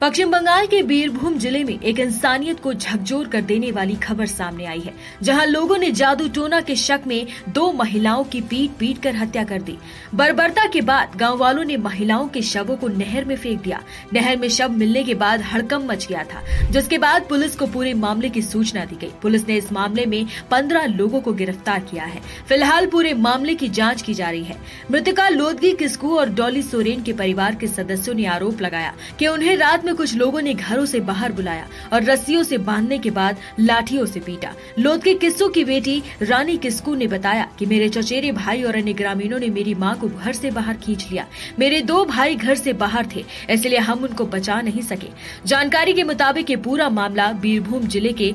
पश्चिम बंगाल के बीरभूम ज़िले में एक इंसानियत को झकझोर कर देने वाली खबर सामने आई है, जहाँ लोगों ने जादू टोना के शक में दो महिलाओं की पीट पीट कर हत्या कर दी। बर्बरता के बाद गाँव वालों ने महिलाओं के शवों को नहर में फेंक दिया। नहर में शव मिलने के बाद हड़कम मच गया था, जिसके बाद पुलिस को पूरे मामले की सूचना दी गई। पुलिस ने इस मामले में पंद्रह लोगों को गिरफ़्तार किया है। फ़िलहाल पूरे मामले की जाँच की जा रही है। मृतका लोदगी किस्कू और डॉली सोरेन के परिवार के सदस्यों ने आरोप लगाया की उन्हें रात में कुछ लोगों ने घरों से बाहर बुलाया और रस्सियों से बांधने के बाद लाठियों से पीटा। लोध के किस्सू की बेटी रानी किस्कू ने बताया कि मेरे चचेरे भाई और अन्य ग्रामीणों ने मेरी माँ को घर से बाहर खींच लिया। मेरे दो भाई घर से बाहर थे, इसलिए हम उनको बचा नहीं सके। जानकारी के मुताबिक ये पूरा मामला बीरभूम ज़िले के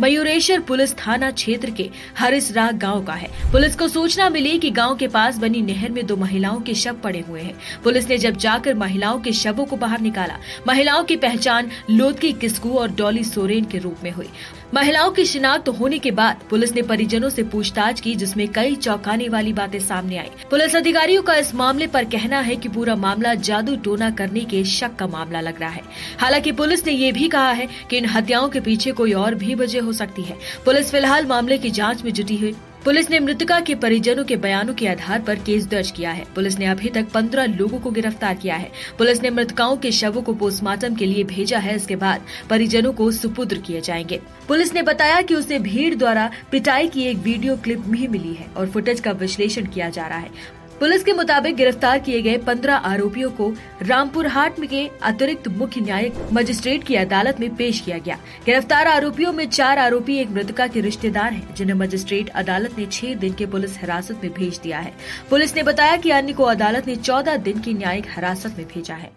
मयूरेश्वर पुलिस थाना क्षेत्र के हरिसराग गाँव का है। पुलिस को सूचना मिली कि गाँव के पास बनी नहर में दो महिलाओं के शव पड़े हुए हैं। पुलिस ने जब जाकर महिलाओं के शवों को बाहर निकाला, महिलाओं की पहचान लोदकी किस्कू और डॉली सोरेन के रूप में हुई। महिलाओं की शिनाख्त होने के बाद पुलिस ने परिजनों से पूछताछ की, जिसमें कई चौंकाने वाली बातें सामने आई। पुलिस अधिकारियों का इस मामले पर कहना है कि पूरा मामला जादू टोना करने के शक का मामला लग रहा है। हालाँकि पुलिस ने ये भी कहा है कि इन हत्याओं के पीछे कोई और भी वजह हो सकती है। पुलिस फ़िलहाल मामले की जाँच में जुटी हुई। पुलिस ने मृतका के परिजनों के बयानों के आधार पर केस दर्ज किया है। पुलिस ने अभी तक पंद्रह लोगों को गिरफ़्तार किया है। पुलिस ने मृतकाओं के शवों को पोस्टमार्टम के लिए भेजा है। इसके बाद परिजनों को सुपुत्र किए जाएँगे। पुलिस ने बताया कि उसे भीड़ द्वारा पिटाई की एक वीडियो क्लिप भी मिली है और फुटेज का विश्लेषण किया जा रहा है। पुलिस के मुताबिक गिरफ़्तार किए गए पंद्रह आरोपियों को रामपुर हाट के अतिरिक्त मुख्य न्यायिक मजिस्ट्रेट की अदालत में पेश किया गया। गिरफ़्तार आरोपियों में चार आरोपी एक मृतका के रिश्तेदार हैं, जिन्हें मजिस्ट्रेट अदालत ने छह दिन के पुलिस हिरासत में भेज दिया है। पुलिस ने बताया कि अन्य को अदालत ने चौदह दिन की न्यायिक हिरासत में भेजा है।